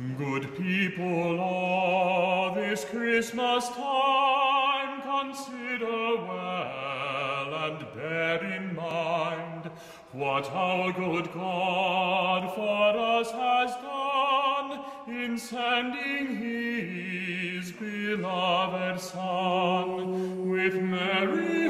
Good people of this Christmas time, consider well and bear in mind what our good God for us has done in sending his beloved Son. With merry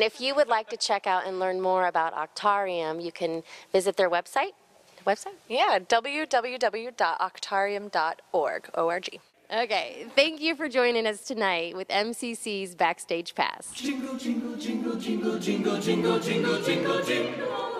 And if you would like to check out and learn more about Octarium, you can visit their website. Website? Yeah, www.octarium.org. O-R-G. Okay, thank you for joining us tonight with MCC's Backstage Pass. Jingle, jingle, jingle, jingle, jingle, jingle, jingle, jingle, jingle.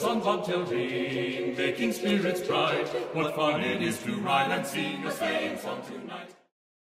Bells on bobtail ring, making spirits bright. What fun it is to ride and sing a sleighing song tonight.